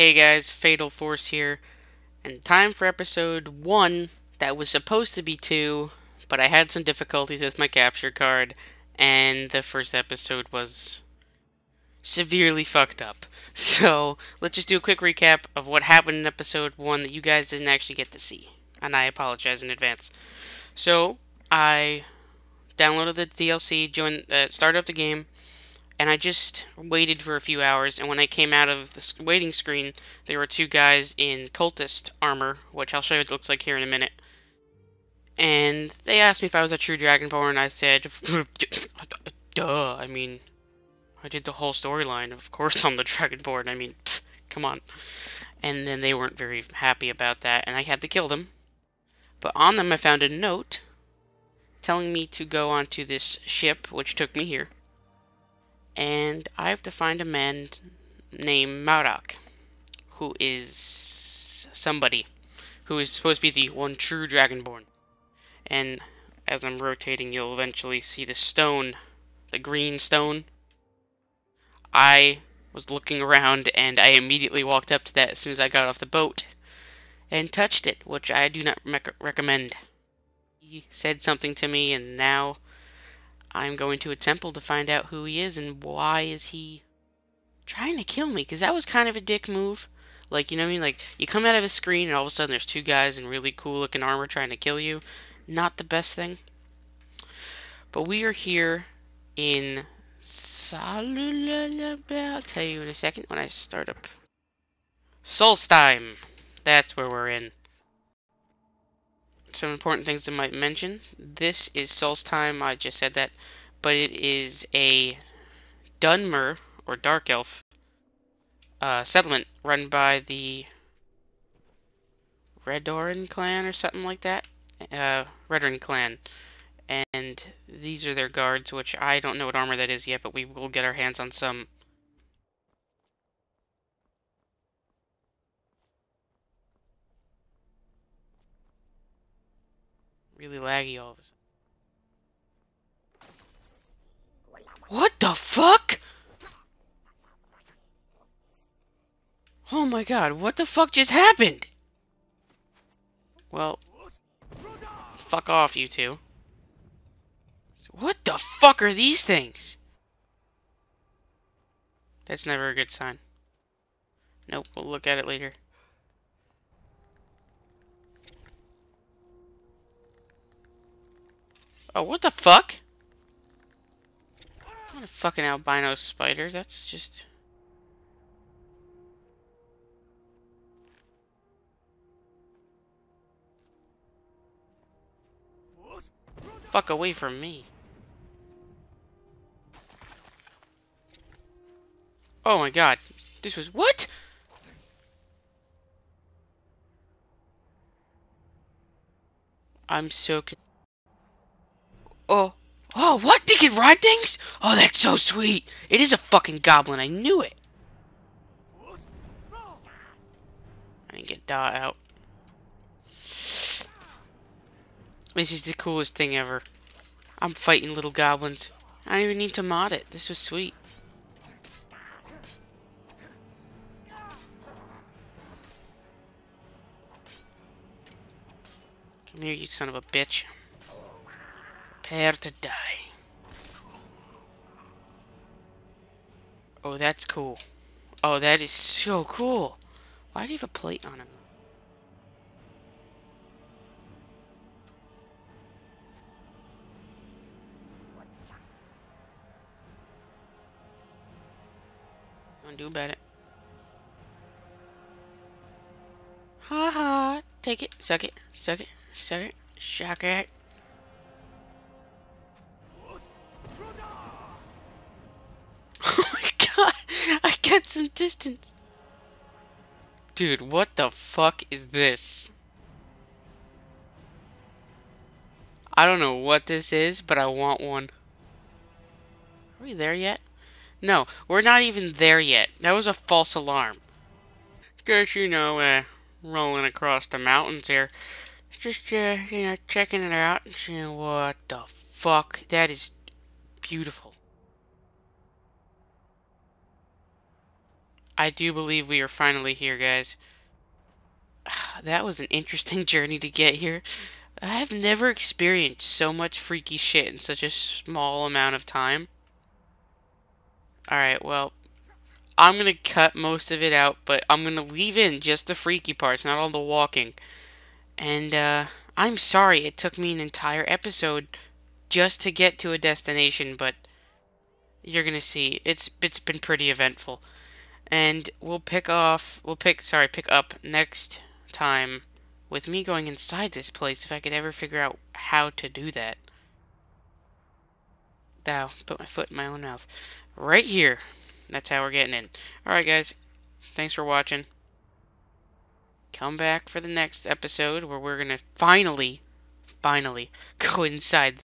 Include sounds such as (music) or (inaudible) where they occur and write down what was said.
Hey guys, Fatal Force here, and time for episode 1 that was supposed to be 2, but I had some difficulties with my capture card, and the first episode was severely fucked up. (laughs) So, let's just do a quick recap of what happened in episode 1 that you guys didn't actually get to see, and I apologize in advance. So, I downloaded the DLC, joined, uh, started up the game, and I just waited for a few hours, and when I came out of the waiting screen, there were two guys in cultist armor, which I'll show you what it looks like here in a minute. And they asked me if I was a true Dragonborn, and I said, (laughs) duh, I mean, I did the whole storyline, of course I'm the (laughs) Dragonborn, I mean, come on. And then they weren't very happy about that, and I had to kill them. But on them I found a note telling me to go onto this ship, which took me here and I have to find a man named Miraak, who is somebody who is supposed to be the one true Dragonborn. And as I'm rotating, you'll eventually see the stone, the green stone. I was looking around and I immediately walked up to that as soon as I got off the boat and touched it, which I do not rec recommend. He said something to me and now I'm going to a temple to find out who he is and why is he trying to kill me, because that was kind of a dick move. Like, you know what I mean? Like, you come out of a screen and all of a sudden there's two guys in really cool looking armor trying to kill you. Not the best thing. But we are here in Salulabel. I'll tell you in a second when I start up. Solstheim. That's where we're in some important things I might mention. This is Solstheim. I just said that, but it is a Dunmer, or Dark Elf, uh, settlement run by the Redoran clan or something like that. Uh, Redoran clan. And these are their guards, which I don't know what armor that is yet, but we will get our hands on some really laggy all of a sudden. What the fuck? Oh my god, what the fuck just happened? Well, fuck off, you two. What the fuck are these things? That's never a good sign. Nope, we'll look at it later. Oh, what the fuck? Not a fucking albino spider. That's just... Fuck away from me. Oh my god. This was... What? I'm so... Oh. Oh, what? They can ride things? Oh, that's so sweet. It is a fucking goblin. I knew it. I didn't get Dot out. This is the coolest thing ever. I'm fighting little goblins. I don't even need to mod it. This was sweet. Come here, you son of a bitch. Prepare to die. Oh, that's cool. Oh, that is so cool. Why do you have a plate on him? Gonna do about it. Ha ha. Take it. Suck it. Suck it. Suck it. Shock it. (laughs) I get some distance. Dude, what the fuck is this? I don't know what this is, but I want one. Are we there yet? No, we're not even there yet. That was a false alarm. Guess, you know, uh, rolling across the mountains here. Just, uh, you know, checking it out and seeing what the fuck. That is beautiful. I do believe we are finally here, guys. (sighs) That was an interesting (laughs) journey to get here. I've never experienced so much freaky shit in such a small amount of time. Alright, well, I'm going to cut most of it out, but I'm going to leave in just the freaky parts, not all the walking. And, uh, I'm sorry it took me an entire episode just to get to a destination, but you're going to see. It's It's been pretty eventful. And we'll pick off, we'll pick, sorry, pick up next time with me going inside this place if I could ever figure out how to do that. Thou, put my foot in my own mouth. Right here. That's how we're getting in. Alright, guys. Thanks for watching. Come back for the next episode where we're to finally, finally (laughs) go inside